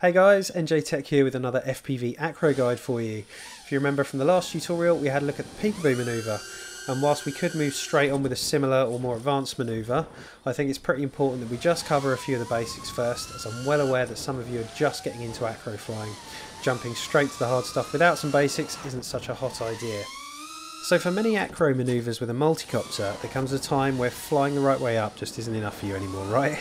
Hey guys, NJ Tech here with another FPV acro guide for you. If you remember from the last tutorial, we had a look at the peekaboo manoeuvre. And whilst we could move straight on with a similar or more advanced manoeuvre, I think it's pretty important that we just cover a few of the basics first, as I'm well aware that some of you are just getting into acro flying. Jumping straight to the hard stuff without some basics isn't such a hot idea. So for many acro manoeuvres with a multicopter, there comes a time where flying the right way up just isn't enough for you anymore, right?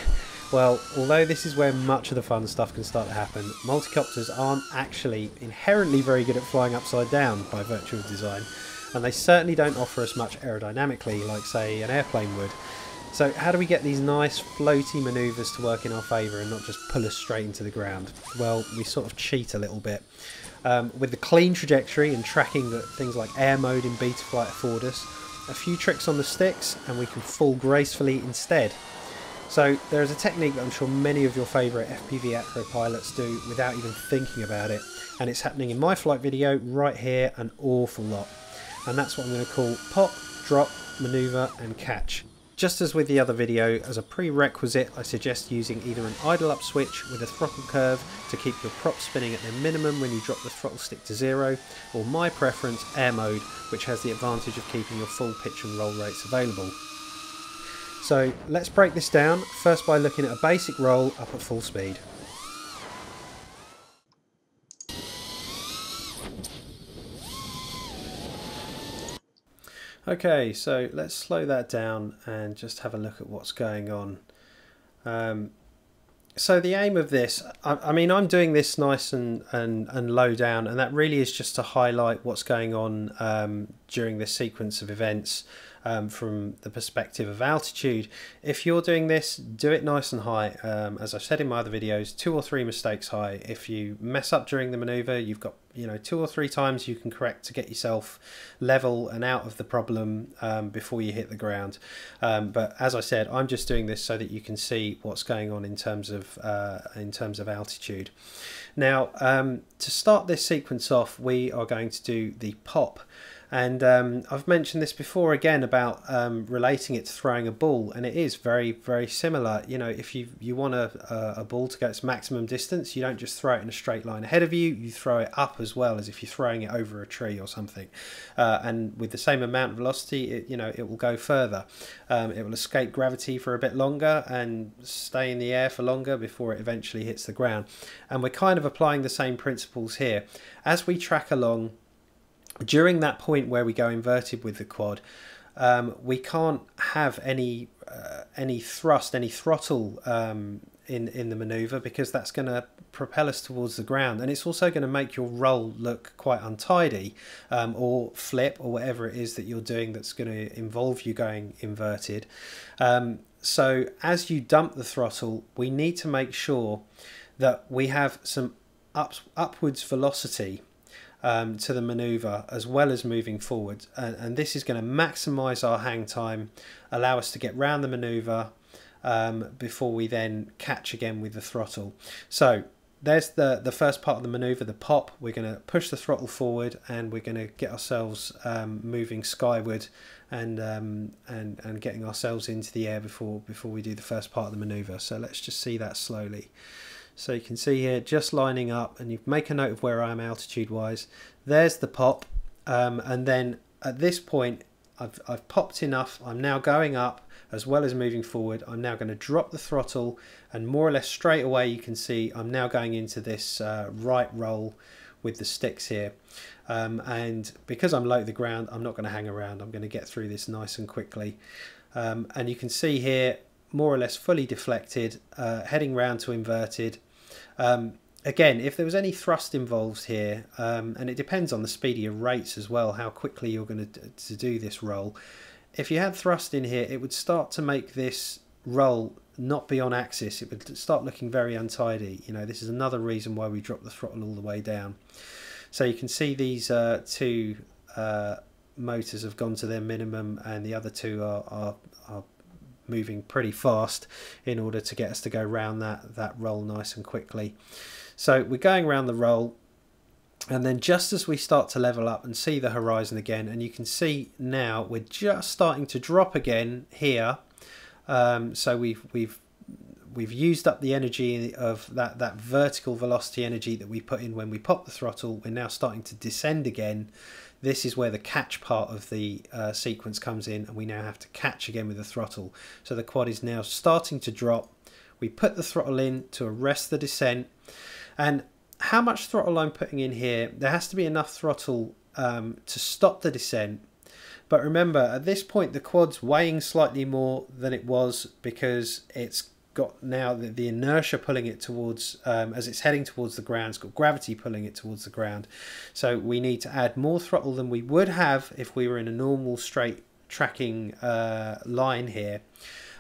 Well, although this is where much of the fun stuff can start to happen, multicopters aren't actually inherently very good at flying upside down by virtue of design, and they certainly don't offer us much aerodynamically like, say, an airplane would. So how do we get these nice floaty manoeuvres to work in our favour and not just pull us straight into the ground? Well, we sort of cheat a little bit. Um, with the clean trajectory and tracking that things like air mode in Betaflight afford us, a few tricks on the sticks and we can fall gracefully instead. So there is a technique that I'm sure many of your favourite FPV acro pilots do without even thinking about it. And it's happening in my flight video right here an awful lot. And that's what I'm going to call pop, drop, manoeuvre and catch. Just as with the other video, as a prerequisite I suggest using either an idle up switch with a throttle curve to keep your prop spinning at their minimum when you drop the throttle stick to zero, or my preference, air mode, which has the advantage of keeping your full pitch and roll rates available. So let's break this down, first by looking at a basic roll up at full speed. Okay, so let's slow that down and just have a look at what's going on. Um, so the aim of this, I, I, mean, I'm doing this nice and, and, and low down, and that really is just to highlight what's going on um, during this sequence of events um, from the perspective of altitude. If you're doing this, do it nice and high. Um, as I've said in my other videos, two or three mistakes high. If you mess up during the maneuver, you've got you know two or three times you can correct to get yourself level and out of the problem um, before you hit the ground. Um, but as I said, I'm just doing this so that you can see what's going on in terms of uh, in terms of altitude. Now, um, to start this sequence off, we are going to do the pop. And um, I've mentioned this before again about um, relating it to throwing a ball, and it is very, very similar. You know, if you you want a, a ball to go its maximum distance, you don't just throw it in a straight line ahead of you. You throw it up as well as if you're throwing it over a tree or something. Uh, and with the same amount of velocity, it you know it will go further. Um, it will escape gravity for a bit longer and stay in the air for longer before it eventually hits the ground. And we're kind of applying the same principles here as we track along during that point where we go inverted with the quad, um, we can't have any uh, any thrust, any throttle um, in in the maneuver because that's going to propel us towards the ground, and it's also going to make your roll look quite untidy, um, or flip, or whatever it is that you're doing that's going to involve you going inverted. Um, so as you dump the throttle, we need to make sure that we have some up, upwards velocity um, to the maneuver as well as moving forward. And, and this is going to maximize our hang time, allow us to get round the maneuver um, before we then catch again with the throttle. So there's the, the first part of the maneuver, the pop. We're going to push the throttle forward and we're going to get ourselves um, moving skyward and, um, and, and getting ourselves into the air before, before we do the first part of the maneuver. So let's just see that slowly. So you can see here, just lining up, and you make a note of where I am altitude-wise. There's the pop, um, and then at this point, I've, I've popped enough. I'm now going up as well as moving forward. I'm now going to drop the throttle, and more or less straight away, you can see I'm now going into this uh, right roll with the sticks here. Um, and because I'm low to the ground, I'm not going to hang around. I'm going to get through this nice and quickly. Um, and you can see here more or less fully deflected, uh, heading round to inverted. Um, again, if there was any thrust involved here, um, and it depends on the speed of your rates as well, how quickly you're going to, to do this roll. If you had thrust in here, it would start to make this roll not be on axis. It would start looking very untidy. You know, this is another reason why we drop the throttle all the way down. So you can see these uh, two uh, motors have gone to their minimum and the other two are, are, are moving pretty fast in order to get us to go round that, that roll nice and quickly. So we're going around the roll and then just as we start to level up and see the horizon again and you can see now we're just starting to drop again here um, so we've we've we've used up the energy of that, that vertical velocity energy that we put in when we pop the throttle. We're now starting to descend again. This is where the catch part of the uh, sequence comes in and we now have to catch again with the throttle. So the quad is now starting to drop. We put the throttle in to arrest the descent and how much throttle I'm putting in here, there has to be enough throttle um, to stop the descent but remember, at this point, the quad's weighing slightly more than it was because it's got now the, the inertia pulling it towards, um, as it's heading towards the ground, it's got gravity pulling it towards the ground. So we need to add more throttle than we would have if we were in a normal straight tracking uh, line here.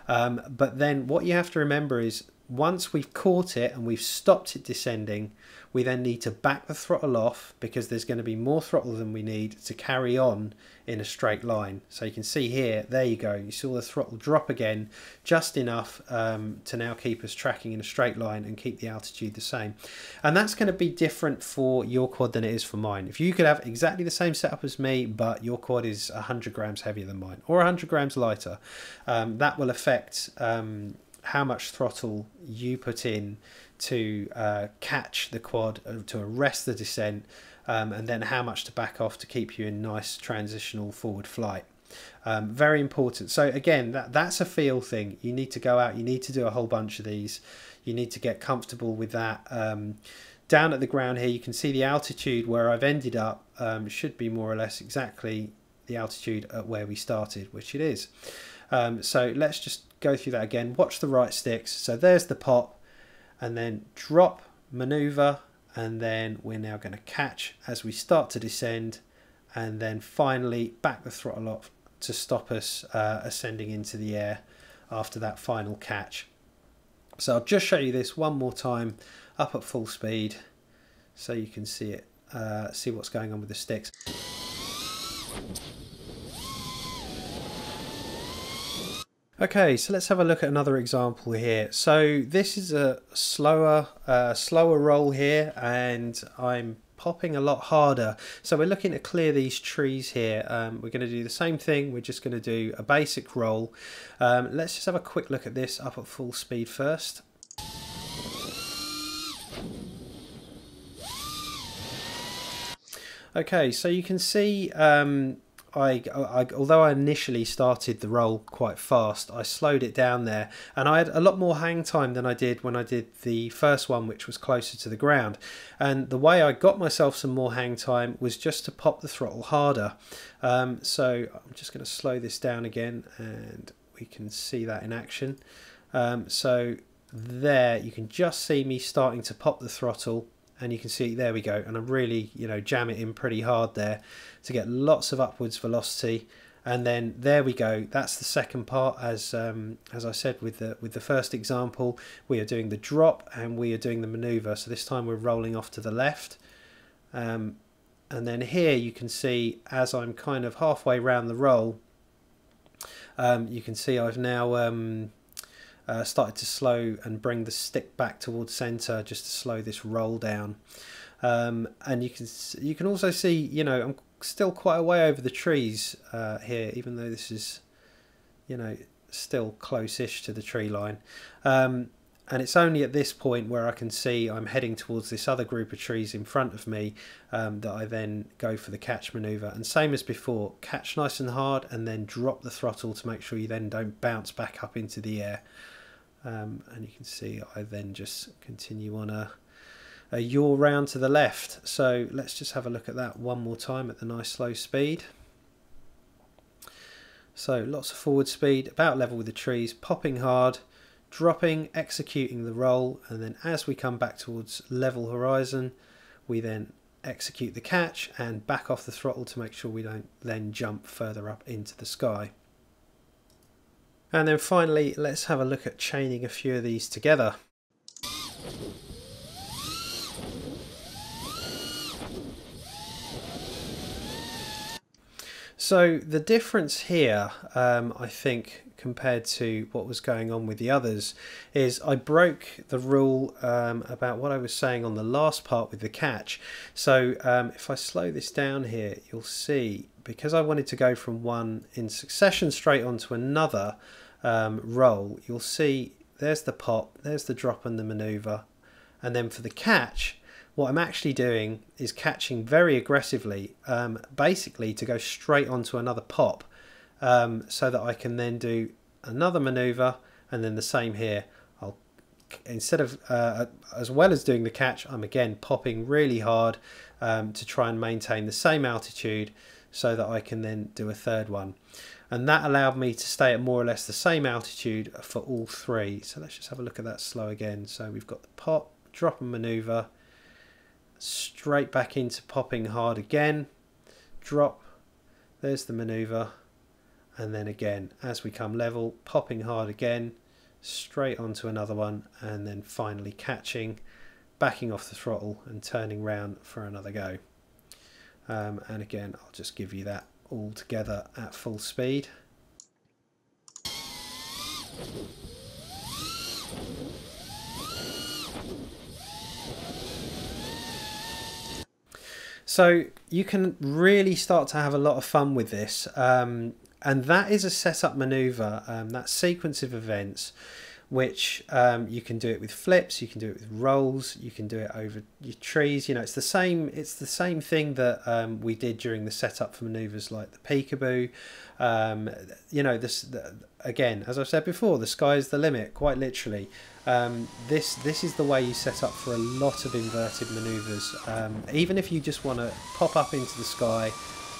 Um, but then what you have to remember is once we've caught it and we've stopped it descending, we then need to back the throttle off because there's going to be more throttle than we need to carry on in a straight line. So you can see here, there you go, you saw the throttle drop again, just enough um, to now keep us tracking in a straight line and keep the altitude the same. And that's going to be different for your quad than it is for mine. If you could have exactly the same setup as me, but your quad is 100 grams heavier than mine, or 100 grams lighter, um, that will affect um, how much throttle you put in to uh, catch the quad, uh, to arrest the descent, um, and then how much to back off to keep you in nice transitional forward flight. Um, very important. So again, that that's a feel thing. You need to go out. You need to do a whole bunch of these. You need to get comfortable with that. Um, down at the ground here, you can see the altitude where I've ended up um, should be more or less exactly the altitude at where we started, which it is. Um, so let's just go through that again. Watch the right sticks. So there's the pop and then drop, maneuver, and then we're now going to catch as we start to descend and then finally back the throttle off to stop us uh, ascending into the air after that final catch. So I'll just show you this one more time up at full speed so you can see it, uh, see what's going on with the sticks. Okay, so let's have a look at another example here. So this is a slower, uh, slower roll here, and I'm popping a lot harder. So we're looking to clear these trees here. Um, we're going to do the same thing. We're just going to do a basic roll. Um, let's just have a quick look at this up at full speed first. Okay, so you can see um, I, I, although I initially started the roll quite fast, I slowed it down there, and I had a lot more hang time than I did when I did the first one, which was closer to the ground. And the way I got myself some more hang time was just to pop the throttle harder. Um, so I'm just going to slow this down again, and we can see that in action. Um, so there, you can just see me starting to pop the throttle and you can see there we go and I'm really you know jam it in pretty hard there to get lots of upwards velocity. And then there we go that's the second part as um, as I said with the with the first example we are doing the drop and we are doing the maneuver. So this time we're rolling off to the left. Um, and then here you can see as I'm kind of halfway around the roll um, you can see I've now um, uh, started to slow and bring the stick back towards center just to slow this roll down. Um, and you can you can also see you know I'm still quite a way over the trees uh, here even though this is you know still close-ish to the tree line. Um, and it's only at this point where I can see I'm heading towards this other group of trees in front of me um, that I then go for the catch maneuver. And same as before catch nice and hard and then drop the throttle to make sure you then don't bounce back up into the air um, and you can see I then just continue on a, a yaw round to the left. So let's just have a look at that one more time at the nice slow speed. So lots of forward speed about level with the trees popping hard dropping executing the roll. And then as we come back towards level horizon we then execute the catch and back off the throttle to make sure we don't then jump further up into the sky and then finally, let's have a look at chaining a few of these together. So the difference here, um, I think, compared to what was going on with the others, is I broke the rule um, about what I was saying on the last part with the catch. So um, if I slow this down here, you'll see, because I wanted to go from one in succession straight on to another, um, roll, you'll see there's the pop, there's the drop and the maneuver. And then for the catch, what I'm actually doing is catching very aggressively, um, basically to go straight onto another pop um, so that I can then do another maneuver and then the same here. I'll instead of uh, as well as doing the catch, I'm again popping really hard um, to try and maintain the same altitude so that I can then do a third one. And that allowed me to stay at more or less the same altitude for all three. So let's just have a look at that slow again. So we've got the pop, drop and maneuver, straight back into popping hard again, drop, there's the maneuver, and then again as we come level popping hard again straight onto another one and then finally catching backing off the throttle and turning round for another go um, and again I'll just give you that all together at full speed So you can really start to have a lot of fun with this. Um, and that is a setup maneuver, um, that sequence of events, which um, you can do it with flips, you can do it with rolls, you can do it over your trees. You know, it's the same. It's the same thing that um, we did during the setup for maneuvers like the peekaboo. Um, you know, this the, again, as I've said before, the sky is the limit. Quite literally, um, this this is the way you set up for a lot of inverted maneuvers. Um, even if you just want to pop up into the sky,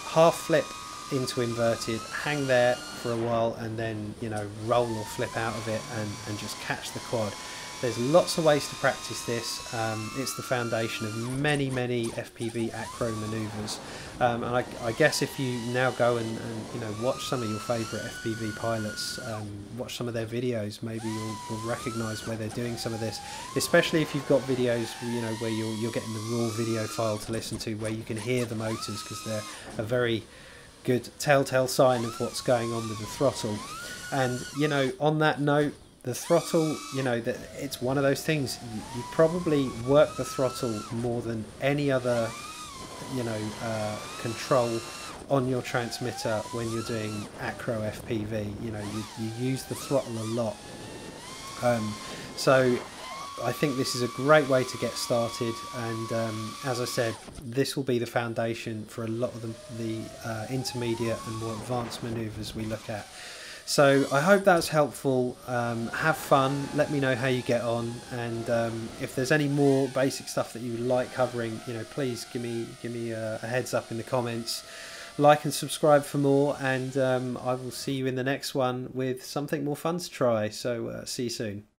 half flip into inverted, hang there for a while, and then you know roll or flip out of it and, and just catch the quad. There's lots of ways to practice this. Um, it's the foundation of many, many FPV acro maneuvers. Um, and I, I, guess if you now go and, and, you know watch some of your favourite FPV pilots, um, watch some of their videos, maybe you'll, you'll recognise where they're doing some of this. Especially if you've got videos, you know, where you're you're getting the raw video file to listen to, where you can hear the motors because they're a very good telltale sign of what's going on with the throttle. And you know, on that note, the throttle, you know, that it's one of those things. You, you, probably work the throttle more than any other, you know, uh, control on your transmitter when you're doing acro FPV. You know, you, you use the throttle a lot. Um, so I think this is a great way to get started, and um, as I said, this will be the foundation for a lot of the, the uh, intermediate and more advanced maneuvers we look at. So I hope that's helpful. Um, have fun. Let me know how you get on, and um, if there's any more basic stuff that you like covering, you know, please give me give me a, a heads up in the comments. Like and subscribe for more, and um, I will see you in the next one with something more fun to try. So uh, see you soon.